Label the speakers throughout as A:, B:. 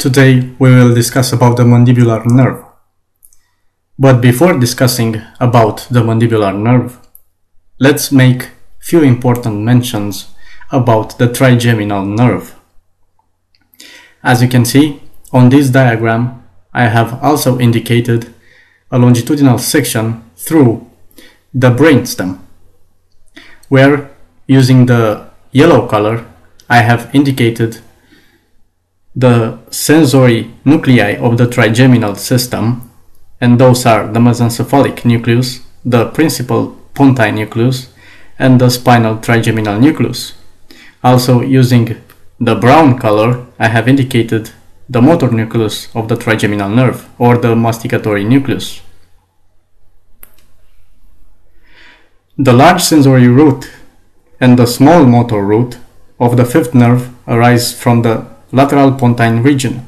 A: Today we will discuss about the mandibular nerve. But before discussing about the mandibular nerve, let's make few important mentions about the trigeminal nerve. As you can see, on this diagram, I have also indicated a longitudinal section through the brainstem, where using the yellow color, I have indicated the sensory nuclei of the trigeminal system, and those are the mesencephalic nucleus, the principal pontine nucleus, and the spinal trigeminal nucleus. Also using the brown color, I have indicated the motor nucleus of the trigeminal nerve or the masticatory nucleus. The large sensory root and the small motor root of the fifth nerve arise from the lateral pontine region,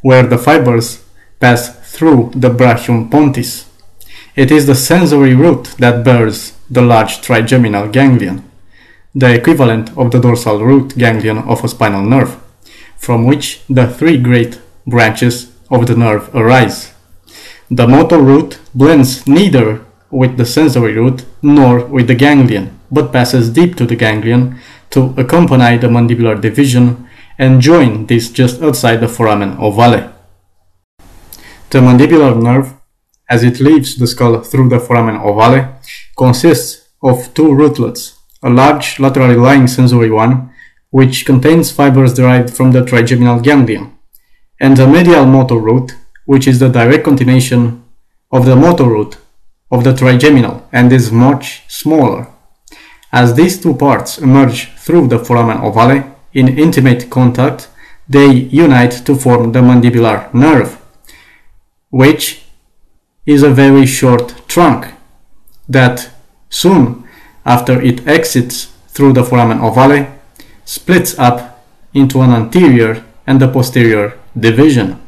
A: where the fibers pass through the brachium pontis. It is the sensory root that bears the large trigeminal ganglion, the equivalent of the dorsal root ganglion of a spinal nerve, from which the three great branches of the nerve arise. The motor root blends neither with the sensory root nor with the ganglion, but passes deep to the ganglion to accompany the mandibular division and join this just outside the foramen ovale. The mandibular nerve, as it leaves the skull through the foramen ovale, consists of two rootlets, a large laterally lying sensory one, which contains fibers derived from the trigeminal ganglion, and a medial motor root, which is the direct continuation of the motor root of the trigeminal and is much smaller. As these two parts emerge through the foramen ovale, in intimate contact, they unite to form the mandibular nerve, which is a very short trunk that soon after it exits through the foramen ovale splits up into an anterior and a posterior division.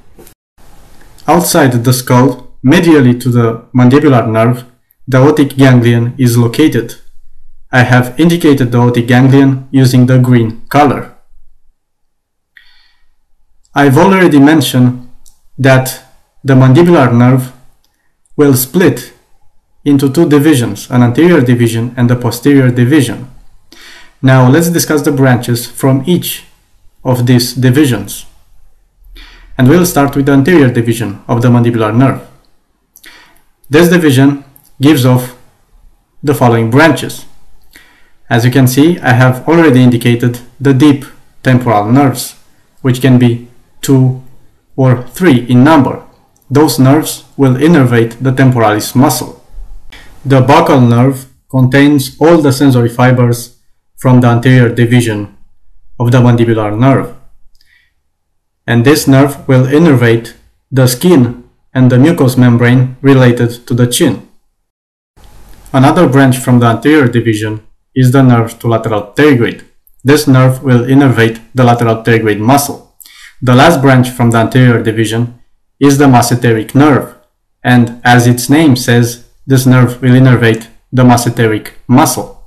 A: Outside the skull, medially to the mandibular nerve, the otic ganglion is located. I have indicated the otic ganglion using the green color. I've already mentioned that the mandibular nerve will split into two divisions, an anterior division and a posterior division. Now let's discuss the branches from each of these divisions. And we'll start with the anterior division of the mandibular nerve. This division gives off the following branches. As you can see, I have already indicated the deep temporal nerves, which can be two, or three in number. Those nerves will innervate the temporalis muscle. The buccal nerve contains all the sensory fibers from the anterior division of the mandibular nerve. And this nerve will innervate the skin and the mucous membrane related to the chin. Another branch from the anterior division is the nerve to lateral pterygoid. This nerve will innervate the lateral pterygoid muscle. The last branch from the anterior division is the masseteric nerve, and as its name says, this nerve will innervate the masseteric muscle.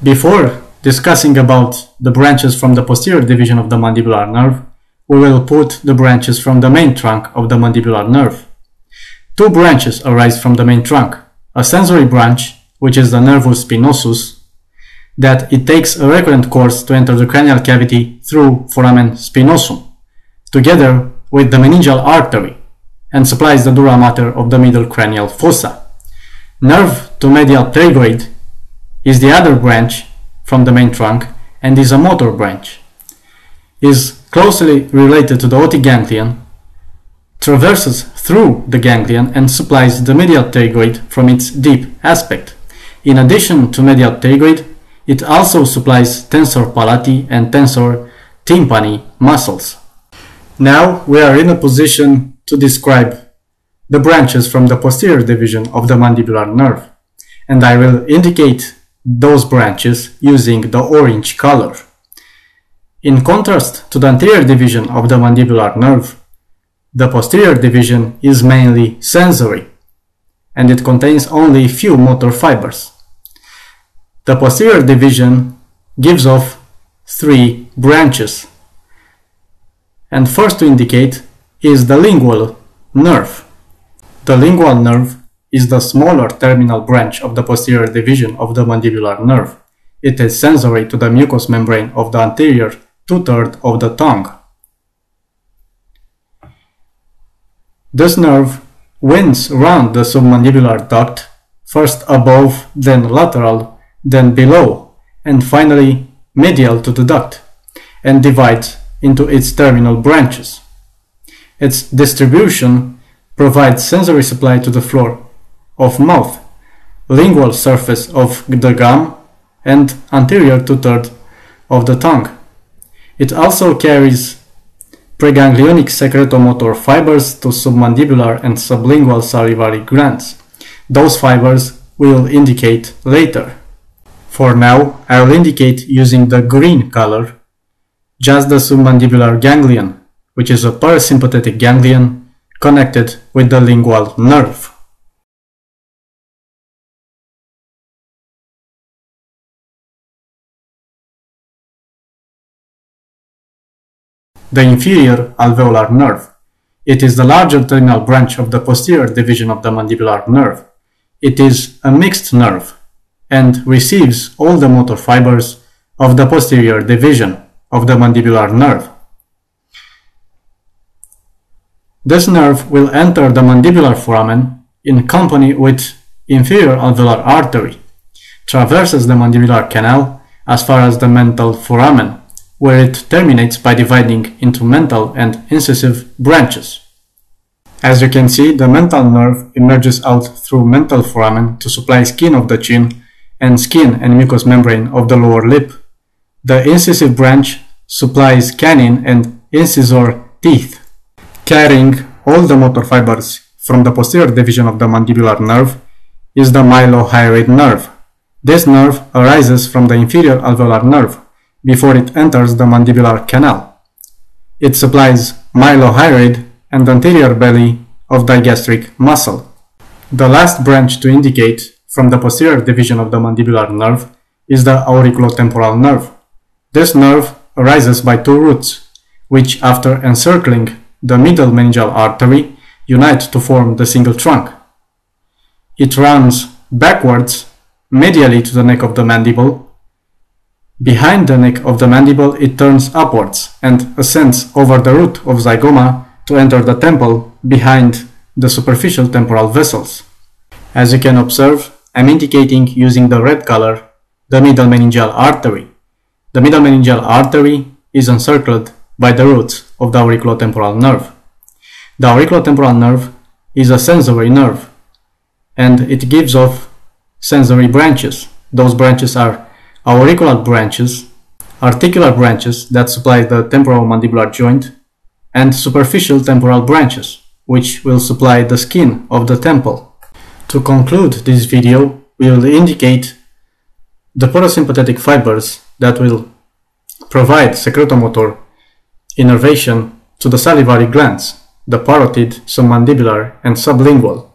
A: Before discussing about the branches from the posterior division of the mandibular nerve, we will put the branches from the main trunk of the mandibular nerve. Two branches arise from the main trunk, a sensory branch, which is the nervus spinosus, that it takes a recurrent course to enter the cranial cavity through foramen spinosum, together with the meningeal artery, and supplies the dura mater of the middle cranial fossa. Nerve to medial pterygoid is the other branch from the main trunk and is a motor branch. Is closely related to the otic ganglion, traverses through the ganglion and supplies the medial pterygoid from its deep aspect. In addition to medial pterygoid, it also supplies tensor palati and tensor tympani muscles. Now we are in a position to describe the branches from the posterior division of the mandibular nerve, and I will indicate those branches using the orange color. In contrast to the anterior division of the mandibular nerve, the posterior division is mainly sensory, and it contains only few motor fibers. The posterior division gives off three branches. and first to indicate is the lingual nerve. The lingual nerve is the smaller terminal branch of the posterior division of the mandibular nerve. It is sensory to the mucous membrane of the anterior two-thirds of the tongue. This nerve winds round the submandibular duct, first above, then lateral, then below, and finally medial to the duct, and divides into its terminal branches. Its distribution provides sensory supply to the floor of mouth, lingual surface of the gum, and anterior two-thirds of the tongue. It also carries preganglionic secretomotor fibers to submandibular and sublingual salivary glands. Those fibers will indicate later. For now, I will indicate using the green color just the submandibular ganglion, which is a parasympathetic ganglion connected with the lingual nerve. the inferior alveolar nerve. It is the larger terminal branch of the posterior division of the mandibular nerve. It is a mixed nerve and receives all the motor fibers of the posterior division of the mandibular nerve. This nerve will enter the mandibular foramen in company with inferior alveolar artery, traverses the mandibular canal as far as the mental foramen, where it terminates by dividing into mental and incisive branches. As you can see, the mental nerve emerges out through mental foramen to supply skin of the chin and skin and mucous membrane of the lower lip. The incisive branch supplies canine and incisor teeth, carrying all the motor fibers from the posterior division of the mandibular nerve is the mylohyoid nerve. This nerve arises from the inferior alveolar nerve, before it enters the mandibular canal. It supplies mylohyoid and anterior belly of digastric muscle. The last branch to indicate from the posterior division of the mandibular nerve is the auriculotemporal nerve. This nerve arises by two roots, which after encircling the middle meningeal artery unite to form the single trunk. It runs backwards medially to the neck of the mandible Behind the neck of the mandible it turns upwards and ascends over the root of zygoma to enter the temple behind the superficial temporal vessels. As you can observe, I'm indicating using the red color the middle meningeal artery. The middle meningeal artery is encircled by the roots of the auriculotemporal nerve. The auriculotemporal nerve is a sensory nerve and it gives off sensory branches. Those branches are auricular branches, articular branches that supply the temporal mandibular joint, and superficial temporal branches, which will supply the skin of the temple. To conclude this video, we will indicate the parasympathetic fibers that will provide secretomotor innervation to the salivary glands, the parotid, submandibular, and sublingual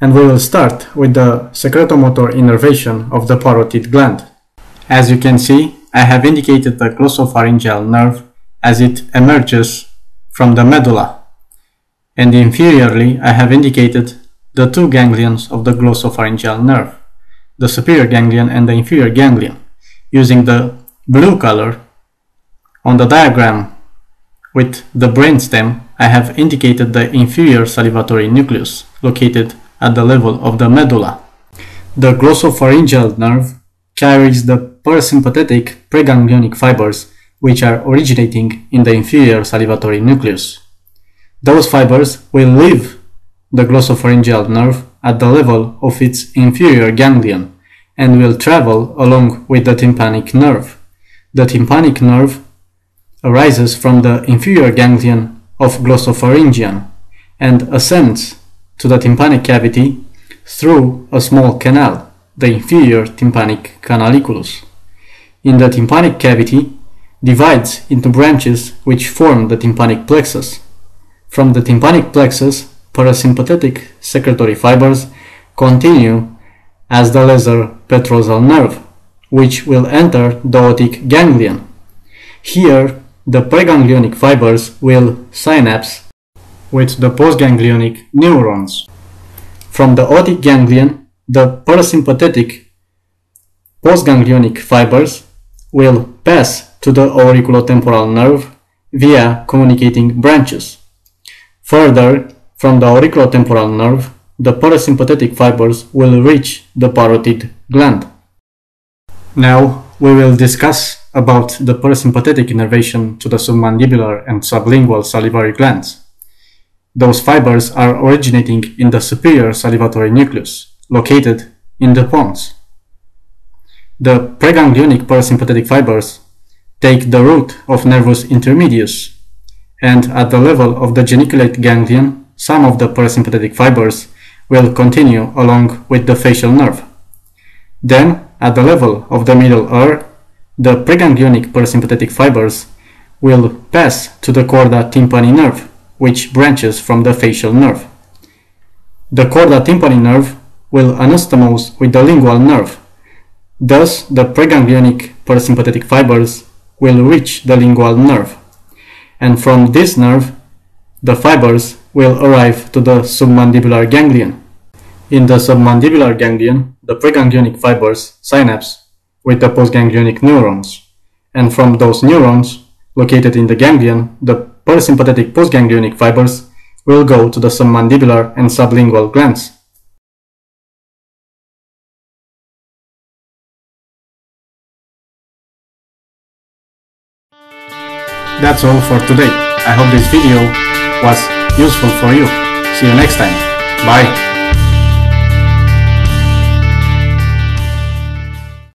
A: and we will start with the secretomotor innervation of the parotid gland. As you can see, I have indicated the glossopharyngeal nerve as it emerges from the medulla, and inferiorly I have indicated the two ganglions of the glossopharyngeal nerve, the superior ganglion and the inferior ganglion, using the blue color on the diagram with the brainstem I have indicated the inferior salivatory nucleus located at the level of the medulla. The glossopharyngeal nerve carries the parasympathetic preganglionic fibers which are originating in the inferior salivatory nucleus. Those fibers will leave the glossopharyngeal nerve at the level of its inferior ganglion and will travel along with the tympanic nerve. The tympanic nerve arises from the inferior ganglion of glossopharyngeon and ascends to the tympanic cavity through a small canal, the inferior tympanic canaliculus. In the tympanic cavity, divides into branches which form the tympanic plexus. From the tympanic plexus, parasympathetic secretory fibers continue as the lesser petrosal nerve, which will enter the otic ganglion. Here, the preganglionic fibers will synapse with the postganglionic neurons. From the otic ganglion, the parasympathetic postganglionic fibers will pass to the auriculotemporal nerve via communicating branches. Further, from the auriculotemporal nerve, the parasympathetic fibers will reach the parotid gland. Now we will discuss about the parasympathetic innervation to the submandibular and sublingual salivary glands. Those fibers are originating in the superior salivatory nucleus, located in the pons. The preganglionic parasympathetic fibers take the route of nervus intermedius, and at the level of the geniculate ganglion, some of the parasympathetic fibers will continue along with the facial nerve. Then, at the level of the middle ear, the preganglionic parasympathetic fibers will pass to the chorda tympani nerve, which branches from the facial nerve. The chorda tympani nerve will anastomose with the lingual nerve. Thus, the preganglionic parasympathetic fibers will reach the lingual nerve. And from this nerve, the fibers will arrive to the submandibular ganglion. In the submandibular ganglion, the preganglionic fibers synapse with the postganglionic neurons. And from those neurons, located in the ganglion, the parasympathetic postganglionic fibers will go to the submandibular and sublingual glands. That's all for today. I hope this video was useful for you. See you next time. Bye.